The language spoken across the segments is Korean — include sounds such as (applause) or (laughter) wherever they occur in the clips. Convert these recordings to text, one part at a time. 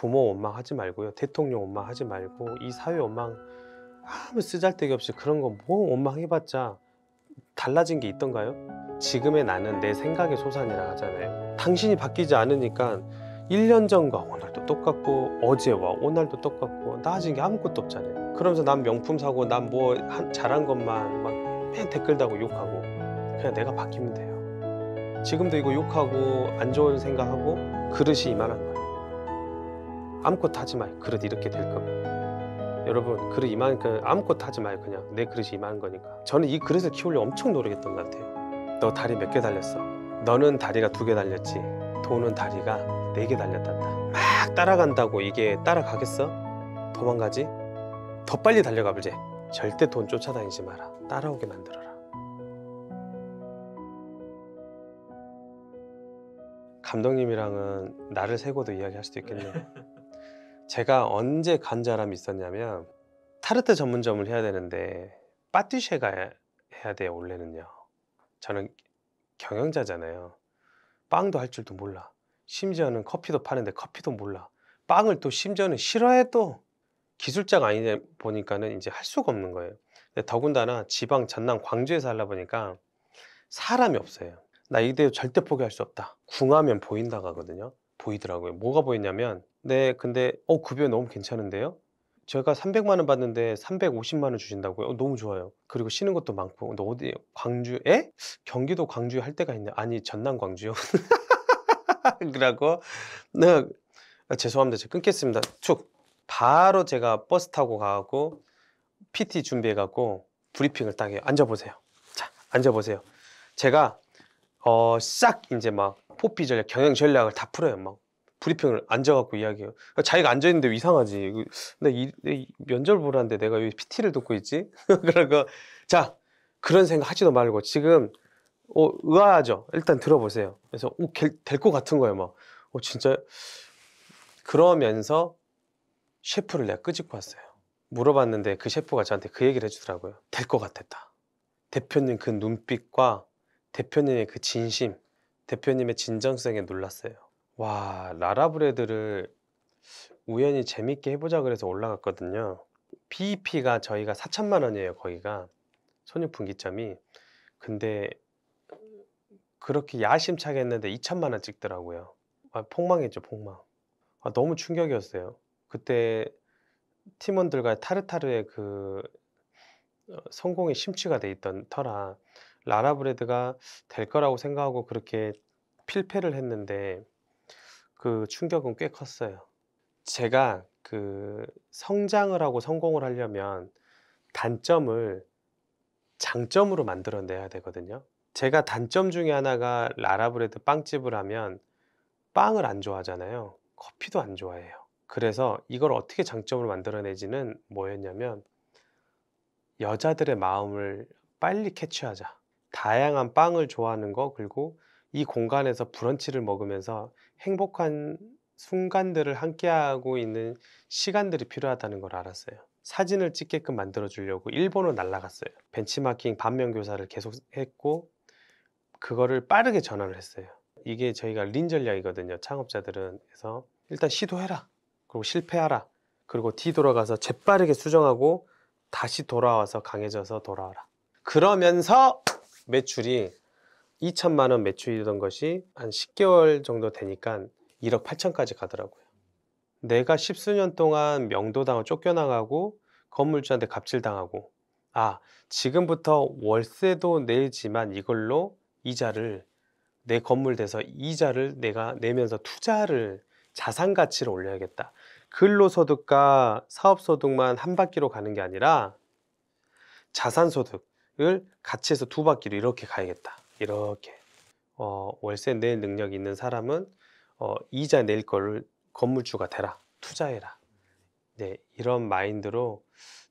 부모 원망하지 말고요. 대통령 원망하지 말고 이 사회 원망 아무 쓰잘데기 없이 그런 거 뭐 원망해봤자 달라진 게 있던가요? 지금의 나는 내 생각의 소산이라 하잖아요. 당신이 바뀌지 않으니까 1년 전과 오늘도 똑같고 어제와 오늘도 똑같고 나아진 게 아무것도 없잖아요. 그러면서 난 명품 사고 난 뭐 잘한 것만 막 맨 댓글 달고 욕하고 그냥 내가 바뀌면 돼요. 지금도 이거 욕하고 안 좋은 생각하고 그릇이 이만한 거예요. 아무것도 하지 마요. 그릇 이렇게 될 거면. 여러분 그릇 이만큼 아무것도 하지 마요. 그냥 내 그릇이 이만한 거니까. 저는 이 그릇을 키우려고 엄청 노력했던 것 같아요. 너 다리 몇 개 달렸어? 너는 다리가 두 개 달렸지. 돈은 다리가 네 개 달렸단다. 막 따라간다고 이게 따라가겠어? 도망가지? 더 빨리 달려가 보지. 절대 돈 쫓아다니지 마라. 따라오게 만들어라. 감독님이랑은 나를 세고도 이야기할 수도 있겠네요. (laughs) 제가 언제 간절함이 있었냐면 타르트 전문점을 해야 되는데 빠띠쉐가 해야 돼요 원래는요. 저는 경영자잖아요. 빵도 할 줄도 몰라. 심지어는 커피도 파는데 커피도 몰라. 빵을 또 심지어는 싫어해도 기술자가 아니다 보니까는 이제 할 수가 없는 거예요. 더군다나 지방 전남 광주에서 하려 보니까 사람이 없어요. 나 이대로 절대 포기할 수 없다. 궁하면 보인다고 하거든요. 보이더라고요. 뭐가 보이냐면 네 근데 어 급여 너무 괜찮은데요? 제가 300만 원 받는데 350만 원 주신다고요? 어, 너무 좋아요. 그리고 쉬는 것도 많고. 너 어디 광주 에? 경기도 광주에 할 때가 있네. 아니 전남 광주요. (laughs) 그러고 네, 아, 죄송합니다. 제가 끊겠습니다. 축 바로 제가 버스 타고 가고 PT 준비해 갖고 브리핑을 딱 해요. 앉아 보세요. 자, 앉아 보세요. 제가 어, 싹 이제 막 포피 전략, 경영 전략을 다 풀어요. 막 브리핑을 앉아갖고 이야기해요. 그러니까 자기가 앉아 있는데 이상하지. 근데 이, 이 면접 보라는데 내가 왜 PT를 듣고 있지? (laughs) 그러고 자 그런 생각 하지도 말고 지금 어, 의아하죠. 일단 들어보세요. 그래서 될것 같은 거예요. 막 어, 진짜 그러면서 셰프를 내가 끄집고 왔어요. 물어봤는데 그 셰프가 저한테 그 얘기를 해주더라고요. 될 것 같았다. 대표님 그 눈빛과 대표님의 그 진심, 대표님의 진정성에 놀랐어요. 와, 라라브레드를 우연히 재밌게 해보자 그래서 올라갔거든요. PEP가 저희가 4천만 원이에요, 거기가. 손익분기점이. 근데 그렇게 야심차게 했는데 2천만 원 찍더라고요. 아, 폭망했죠, 폭망. 아, 너무 충격이었어요. 그때 팀원들과 타르타르의 그 어, 성공의 심취가 돼 있던 터라 라라브레드가 될 거라고 생각하고 그렇게 필패를 했는데 그 충격은 꽤 컸어요. 제가 그 성장을 하고 성공을 하려면 단점을 장점으로 만들어내야 되거든요. 제가 단점 중에 하나가 라라브레드 빵집을 하면 빵을 안 좋아하잖아요. 커피도 안 좋아해요. 그래서 이걸 어떻게 장점으로 만들어내지는 뭐였냐면 여자들의 마음을 빨리 캐치하자. 다양한 빵을 좋아하는 거 그리고 이 공간에서 브런치를 먹으면서 행복한 순간들을 함께하고 있는 시간들이 필요하다는 걸 알았어요. 사진을 찍게끔 만들어 주려고 일본으로 날아갔어요. 벤치마킹 반면 교사를 계속 했고 그거를 빠르게 전환을 했어요. 이게 저희가 린 전략이거든요. 창업자들은 그래서 일단 시도해라. 그리고 실패하라. 그리고 뒤 돌아가서 재빠르게 수정하고 다시 돌아와서 강해져서 돌아와라. 그러면서 매출이 2천만 원 매출이던 것이 한 10개월 정도 되니까 1억 8천까지 가더라고요. 내가 십수년 동안 명도당을 쫓겨나가고 건물주한테 갑질당하고 아 지금부터 월세도 내지만 이걸로 이자를 내 건물 대서 이자를 내가 내면서 투자를 자산 가치를 올려야겠다. 근로소득과 사업소득만 한 바퀴로 가는 게 아니라 자산소득 을 같이 해서 두 바퀴로 이렇게 가야겠다. 이렇게 어, 월세 낼 능력이 있는 사람은 어, 이자 낼 거를 건물주가 되라. 투자해라. 네, 이런 마인드로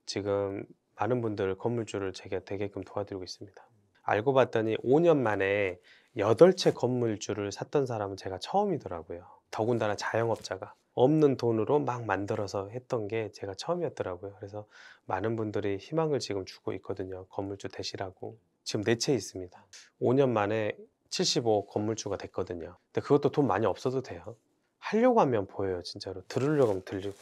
지금 많은 분들 건물주를 제가 되게끔 도와드리고 있습니다. 알고 봤더니 5년 만에 8채 건물주를 샀던 사람은 제가 처음이더라고요. 더군다나 자영업자가 없는 돈으로 막 만들어서 했던 게 제가 처음이었더라고요. 그래서 많은 분들이 희망을 지금 주고 있거든요. 건물주 되시라고. 지금 네 채 있습니다. 5년 만에 75 건물주가 됐거든요. 근데 그것도 돈 많이 없어도 돼요. 하려고 하면 보여요, 진짜로. 들으려고 하면 들리고요.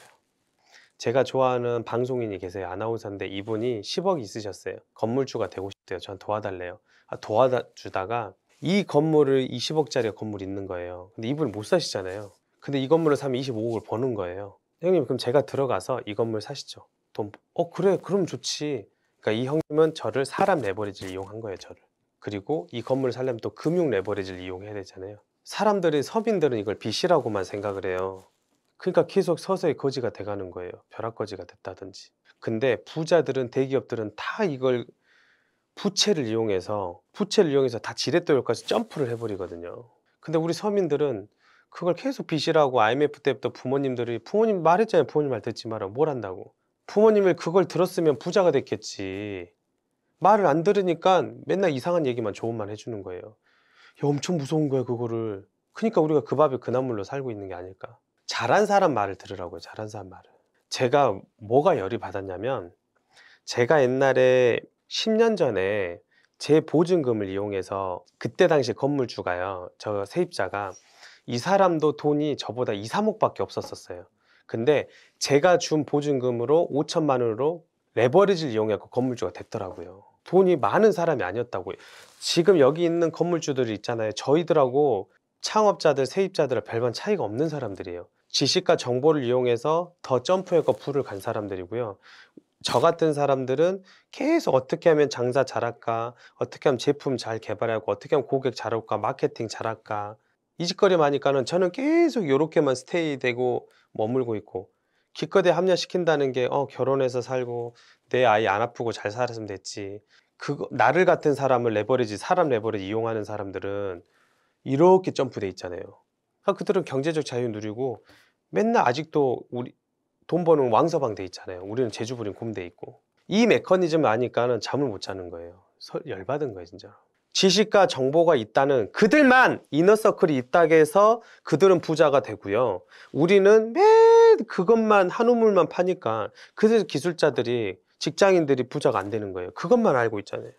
제가 좋아하는 방송인이 계세요. 아나운서인데 이분이 10억이 있으셨어요. 건물주가 되고 싶대요. 전 도와달래요. 아, 도와주다가 이 건물을 20억짜리 건물이 있는 거예요. 근데 이분이 못 사시잖아요. 근데 이 건물을 사면 25억을 버는 거예요. 형님, 그럼 제가 들어가서 이 건물 사시죠. 돈, 어, 그래, 그럼 좋지. 그러니까 이 형님은 저를 사람 레버리지를 이용한 거예요, 저를. 그리고 이 건물을 살려면 또 금융 레버리지를 이용해야 되잖아요. 사람들이, 서민들은 이걸 빚이라고만 생각을 해요. 그러니까 계속 서서히 거지가 돼가는 거예요. 벼락거지가 됐다든지. 근데 부자들은, 대기업들은 다 이걸 부채를 이용해서, 부채를 이용해서 다 지렛대로까지 점프를 해버리거든요. 근데 우리 서민들은 그걸 계속 빚이라고 IMF 때부터 부모님들이 부모님 말했잖아요. 부모님 말 듣지 마라. 뭘 한다고. 부모님을 그걸 들었으면 부자가 됐겠지. 말을 안 들으니까 맨날 이상한 얘기만 좋은 말 해주는 거예요. 야, 엄청 무서운 거야, 그거를. 그러니까 우리가 그 밥에 그 나물로 살고 있는 게 아닐까. 잘한 사람 말을 들으라고요, 잘한 사람 말을. 제가 뭐가 열이 받았냐면, 제가 옛날에 10년 전에 제 보증금을 이용해서 그때 당시 건물주가요, 저 세입자가 이 사람도 돈이 저보다 2, 3억밖에 없었었어요. 근데 제가 준 보증금으로 5천만 원으로 레버리지를 이용해서 건물주가 됐더라고요. 돈이 많은 사람이 아니었다고요. 지금 여기 있는 건물주들이 있잖아요. 저희들하고 창업자들, 세입자들은 별반 차이가 없는 사람들이에요. 지식과 정보를 이용해서 더 점프해서 불을 간 사람들이고요. 저 같은 사람들은 계속 어떻게 하면 장사 잘할까, 어떻게 하면 제품 잘 개발하고, 어떻게 하면 고객 잘 올까, 마케팅 잘할까. 이 짓거리 하니까는 저는 계속 이렇게만 스테이 되고 머물고 있고 기껏해 합리화시킨다는 게 어, 결혼해서 살고 내 아이 안 아프고 잘 살았으면 됐지. 그거 나를 같은 사람을 레버리지 사람 레버리지 이용하는 사람들은 이렇게 점프돼 있잖아요. 아, 그들은 경제적 자유 누리고 맨날 아직도 우리 돈 버는 왕서방 돼 있잖아요. 우리는 제주부린 곰 돼 있고 이 메커니즘을 아니까는 잠을 못 자는 거예요. 설- 열받은 거예요, 진짜. 지식과 정보가 있다는 그들만 이너서클이 있다고 해서 그들은 부자가 되고요. 우리는 매 그것만 한 우물만 파니까 그래서 기술자들이 직장인들이 부자가 안 되는 거예요. 그것만 알고 있잖아요.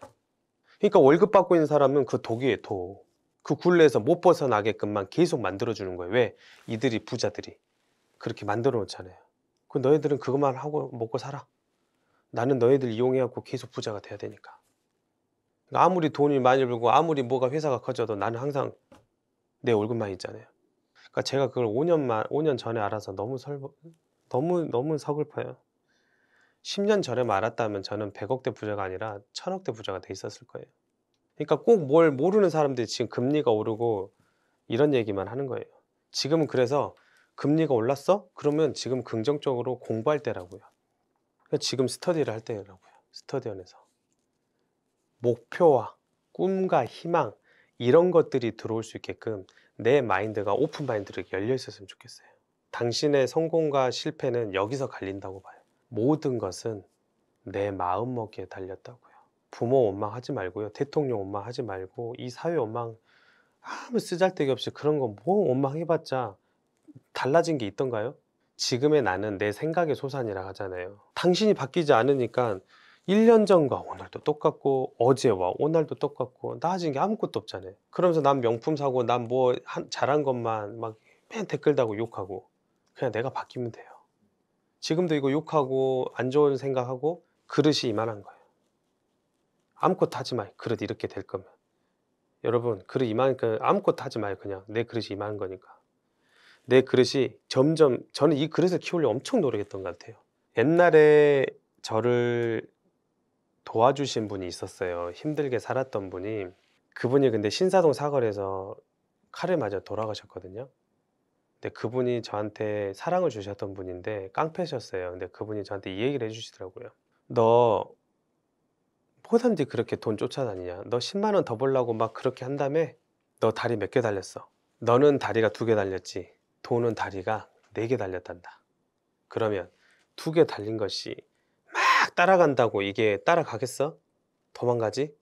그러니까 월급 받고 있는 사람은 그 독이에요, 독. 그 굴레에서 못 벗어나게끔만 계속 만들어주는 거예요. 왜? 이들이 부자들이 그렇게 만들어 놓잖아요. 그 너희들은 그것만 하고 먹고 살아. 나는 너희들 이용해갖고 계속 부자가 돼야 되니까. 그러니까 아무리 돈이 많이 벌고 아무리 뭐가 회사가 커져도 나는 항상 내 월급만 있잖아요. 그러니까 제가 그걸 5년만 5년 전에 알아서 너무 설 너무 너무 서글퍼요. 10년 전에만 알았다면 저는 100억대 부자가 아니라 1000억대 부자가 돼 있었을 거예요. 그러니까 꼭 뭘 모르는 사람들이 지금 금리가 오르고 이런 얘기만 하는 거예요. 지금은 그래서 금리가 올랐어? 그러면 지금 긍정적으로 공부할 때라고요. 그러니까 지금 스터디를 할 때라고요. 스터디원에서. 목표와 꿈과 희망 이런 것들이 들어올 수 있게끔 내 마인드가 open mind로 열려 있었으면 좋겠어요. 당신의 성공과 실패는 여기서 갈린다고 봐요. 모든 것은 내 마음 먹기에 달렸다고요. 부모 원망하지 말고요. 대통령 원망하지 말고 이 사회 원망 아무 쓰잘데기 없이 그런 거 뭐 원망해봤자 달라진 게 있던가요? 지금의 나는 내 생각의 소산이라 하잖아요. 당신이 바뀌지 않으니까 1년 전과 오늘도 똑같고 어제와 오늘도 똑같고 나아진 게 아무것도 없잖아요. 그러면서 난 명품 사고 난 뭐 잘한 것만 막 맨 댓글 다고 욕하고 그냥 내가 바뀌면 돼요. 지금도 이거 욕하고 안 좋은 생각하고 그릇이 이만한 거예요. 아무것도 하지 마요. 그릇 이렇게 될 거면. 여러분 그릇 이만큼 아무것도 하지 마요. 그냥 내 그릇이 이만한 거니까. 내 그릇이 점점 저는 이 그릇을 키우려고 엄청 노력했던 것 같아요. 옛날에 저를 도와주신 분이 있었어요. 힘들게 살았던 분이. 그분이 근데 신사동 사거리에서 칼을 맞아 돌아가셨거든요. 근데 그분이 저한테 사랑을 주셨던 분인데 깡패셨어요. 근데 그분이 저한테 이 얘기를 해주시더라고요. 너 뭐든지 그렇게 돈 쫓아다니냐? 너 10만 원 더 벌라고 막 그렇게 한 다음에 너 다리 몇 개 달렸어? 너는 다리가 두 개 달렸지. 돈은 다리가 네 개 달렸단다. 그러면 두 개 달린 것이 막 따라간다고 이게 따라가겠어? 도망가지?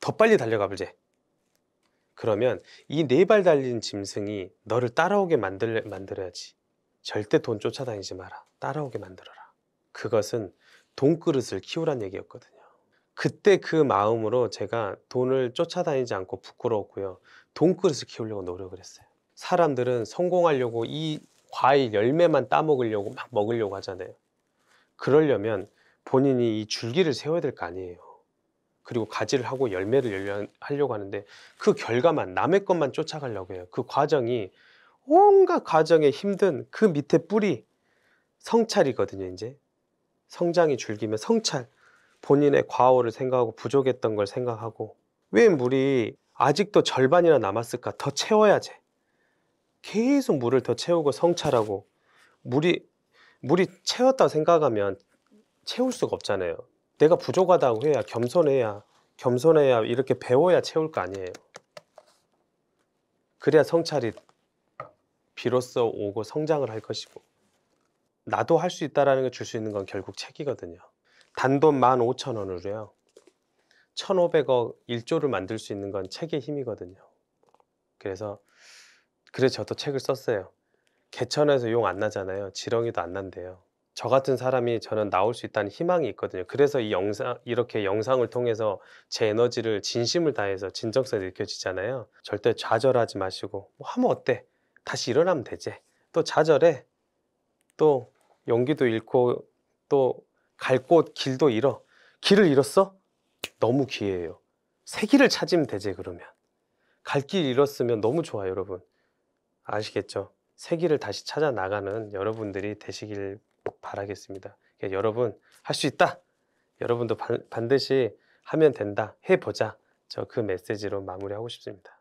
더 빨리 달려가 보지. 그러면 이 네 발 달린 짐승이 너를 따라오게 만들, 만들어야지. 절대 돈 쫓아다니지 마라. 따라오게 만들어라. 그것은 돈그릇을 키우란 얘기였거든요. 그때 그 마음으로 제가 돈을 쫓아다니지 않고 부끄러웠고요. 돈그릇을 키우려고 노력을 했어요. 사람들은 성공하려고 이 과일 열매만 따먹으려고 막 먹으려고 하잖아요. 그러려면 본인이 이 줄기를 세워야 될 거 아니에요. 그리고 가지를 하고 열매를 하려고 하는데 그 결과만 남의 것만 쫓아가려고 해요. 그 과정이 온갖 과정에 힘든 그 밑에 뿌리 성찰이거든요. 이제 성장이 줄기면 성찰 본인의 과오를 생각하고 부족했던 걸 생각하고 왜 물이 아직도 절반이나 남았을까? 더 채워야 지. 계속 물을 더 채우고 성찰하고 물이 물이 채웠다고 생각하면 채울 수가 없잖아요. 내가 부족하다고 해야 겸손해야 겸손해야 이렇게 배워야 채울 거 아니에요. 그래야 성찰이 비로소 오고 성장을 할 것이고 나도 할 수 있다라는 걸 줄 수 있는 건 결국 책이거든요. 단돈 15,000원으로요. 1,500억 1조를 만들 수 있는 건 책의 힘이거든요. 그래서 그래서 저도 책을 썼어요. 개천에서 용 안 나잖아요. 지렁이도 안 난대요. 저 같은 사람이 저는 나올 수 있다는 희망이 있거든요. 그래서 이 영상 이렇게 영상을 통해서 제 에너지를 진심을 다해서 진정성이 느껴지잖아요. 절대 좌절하지 마시고 뭐 하면 어때? 다시 일어나면 되지. 또 좌절해. 또 용기도 잃고 또 갈 곳 길도 잃어. 길을 잃었어? 너무 기회예요. 새 길을 찾으면 되지 그러면. 갈 길 잃었으면 너무 좋아요, 여러분. 아시겠죠? 새 길을 다시 찾아 나가는 여러분들이 되시길 바라겠습니다. 그러니까 여러분 할 수 있다. 여러분도 반, 반드시 하면 된다. 해보자. 저 그 메시지로 마무리하고 싶습니다.